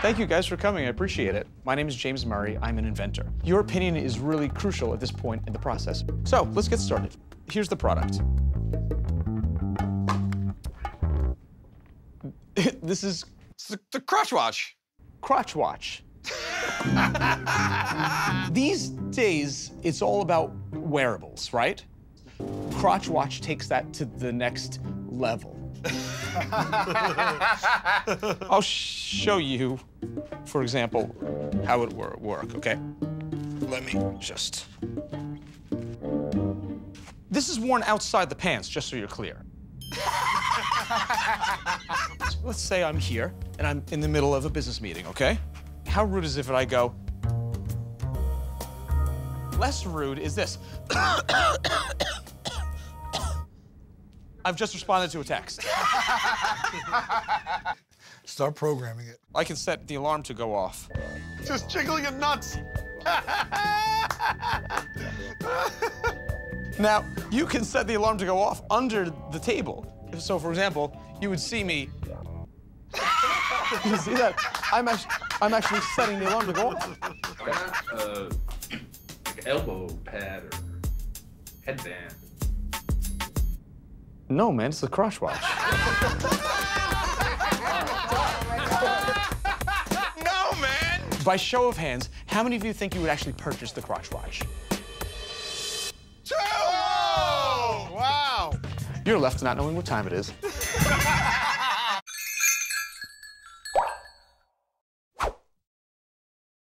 Thank you guys for coming. I appreciate it. My name is James Murray. I'm an inventor. Your opinion is really crucial at this point in the process. So let's get started. Here's the product. this is the, the crotch watch. crotch watch. These days, it's all about wearables, right? Crotch watch takes that to the next level. I'll show you, for example, how it will work, okay? Let me just. This is worn outside the pants, just so you're clear. Let's say I'm here and I'm in the middle of a business meeting, okay? How rude is it if I go? Less rude is this. I've just responded to a text. Start programming it. I can set the alarm to go off. Just jiggling your nuts. Now, you can set the alarm to go off under the table. So, for example, you would see me. you see that? I'm actually, I'm actually setting the alarm to go off. Why not uh, like elbow pad or headband? No, man, it's the crotch watch. No, man. By show of hands, how many of you think you would actually purchase the crotch watch? Two. Oh, wow. You're left not knowing what time it is.